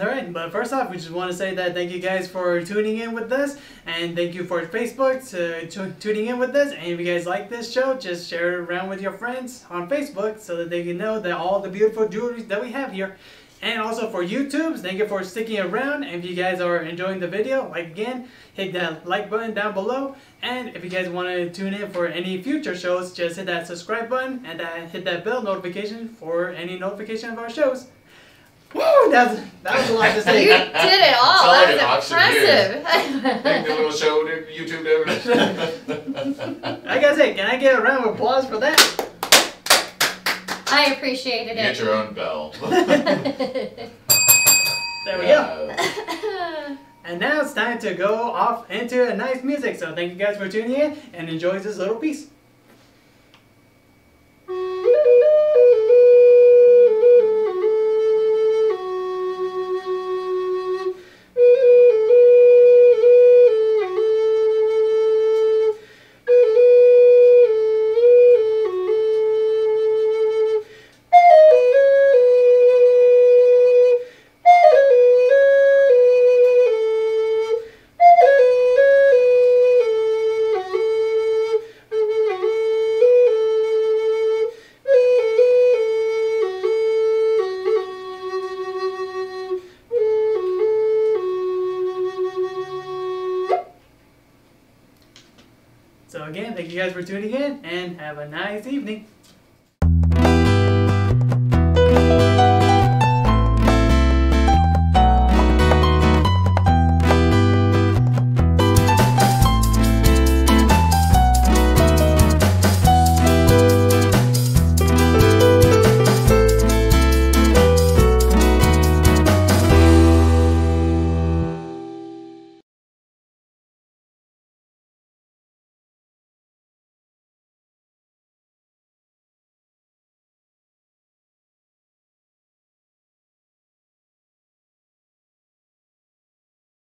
All right, but first off, we just want to say that thank you guys for tuning in with us, and thank you for Facebook to, to tuning in with us. And if you guys like this show, just share it around with your friends on Facebook so that they can know that all the beautiful jewelry that we have here. And also for YouTube, thank you for sticking around. And if you guys are enjoying the video, like again, hit that like button down below. And if you guys want to tune in for any future shows, just hit that subscribe button and that, hit that bell notification for any notification of our shows. Woo! That was, that was a lot to [laughs] say. You did it all. Sound That was auctioneer. Make the impressive. little show to YouTube. There. [laughs] I gotta say, can I get a round of applause for that? I appreciated it. Get your own bell. [laughs] There we go. [laughs] And now it's time to go off into a nice music. So thank you guys for tuning in and enjoy this little piece. For tuning in and have a nice evening.